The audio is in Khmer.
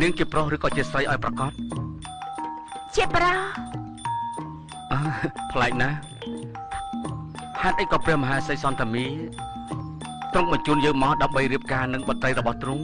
នាងជាប្រុសឬក៏ជាស្រីឲ្យប្រកបជាប្រុសអឺប្លែកណាស់ហេតុអីក៏ព្រះមហាសីសន្តាមីទ្រង់បញ្ជូនយើងមកដើម្បីរៀបការនឹងបុត្រីរបស់ទ្រង់